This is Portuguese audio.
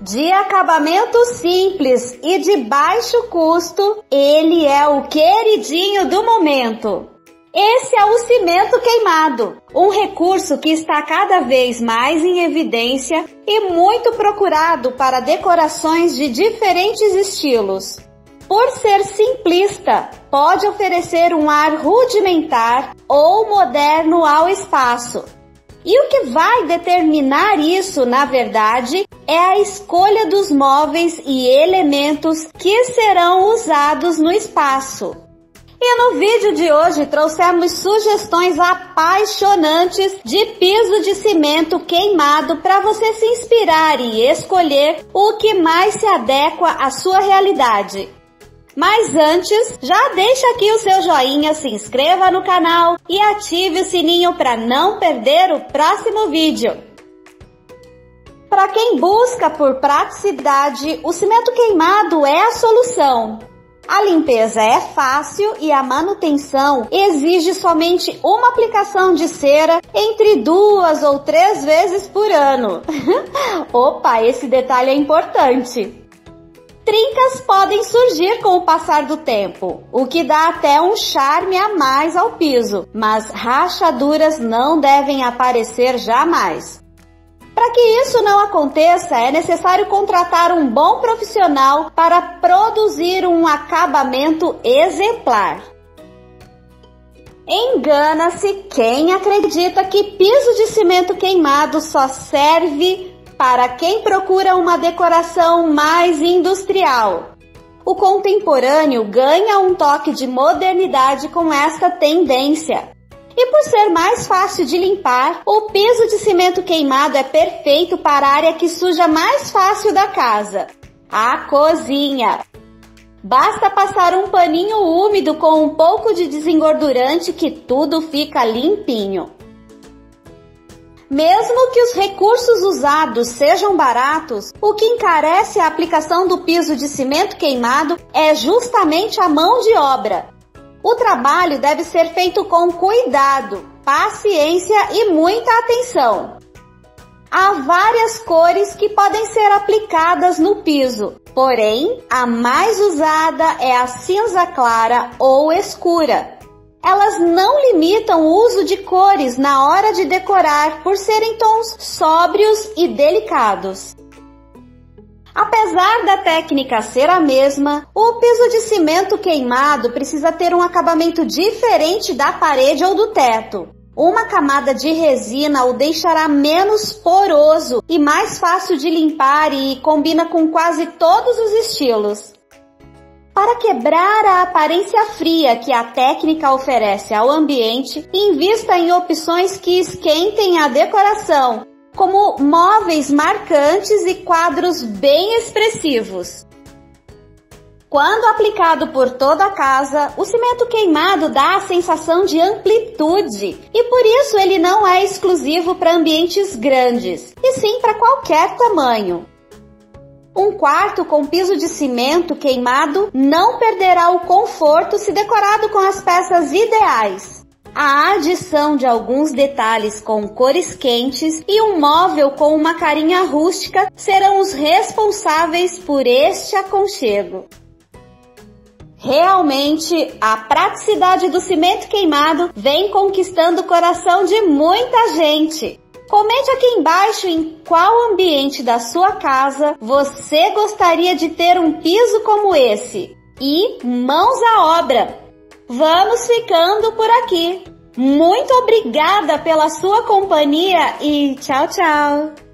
De acabamento simples e de baixo custo, ele é o queridinho do momento. Esse é o cimento queimado, um recurso que está cada vez mais em evidência e muito procurado para decorações de diferentes estilos. Por ser simplista, pode oferecer um ar rudimentar ou moderno ao espaço. E o que vai determinar isso, na verdade, é a escolha dos móveis e elementos que serão usados no espaço. E no vídeo de hoje trouxemos sugestões apaixonantes de piso de cimento queimado para você se inspirar e escolher o que mais se adequa à sua realidade. Mas antes, já deixa aqui o seu joinha, se inscreva no canal e ative o sininho para não perder o próximo vídeo. Para quem busca por praticidade, o cimento queimado é a solução. A limpeza é fácil e a manutenção exige somente uma aplicação de cera entre duas ou três vezes por ano. Opa, esse detalhe é importante. Trincas podem surgir com o passar do tempo, o que dá até um charme a mais ao piso, mas rachaduras não devem aparecer jamais. Para que isso não aconteça, é necessário contratar um bom profissional para produzir um acabamento exemplar. Engana-se quem acredita que piso de cimento queimado só serve para quem procura uma decoração mais industrial. O contemporâneo ganha um toque de modernidade com esta tendência. E por ser mais fácil de limpar, o piso de cimento queimado é perfeito para a área que suja mais fácil da casa, a cozinha. Basta passar um paninho úmido com um pouco de desengordurante que tudo fica limpinho. Mesmo que os recursos usados sejam baratos, o que encarece a aplicação do piso de cimento queimado é justamente a mão de obra. O trabalho deve ser feito com cuidado, paciência e muita atenção. Há várias cores que podem ser aplicadas no piso, porém a mais usada é a cinza clara ou escura. Elas não limitam o uso de cores na hora de decorar por serem tons sóbrios e delicados. Apesar da técnica ser a mesma, o piso de cimento queimado precisa ter um acabamento diferente da parede ou do teto. Uma camada de resina o deixará menos poroso e mais fácil de limpar e combina com quase todos os estilos. Para quebrar a aparência fria que a técnica oferece ao ambiente, invista em opções que esquentem a decoração como móveis marcantes e quadros bem expressivos. Quando aplicado por toda a casa, o cimento queimado dá a sensação de amplitude e por isso ele não é exclusivo para ambientes grandes, e sim para qualquer tamanho. Um quarto com piso de cimento queimado não perderá o conforto se decorado com as peças ideais a adição de alguns detalhes com cores quentes e um móvel com uma carinha rústica serão os responsáveis por este aconchego. Realmente, a praticidade do cimento queimado vem conquistando o coração de muita gente. Comente aqui embaixo em qual ambiente da sua casa você gostaria de ter um piso como esse. E mãos à obra! Vamos ficando por aqui. Muito obrigada pela sua companhia e tchau, tchau!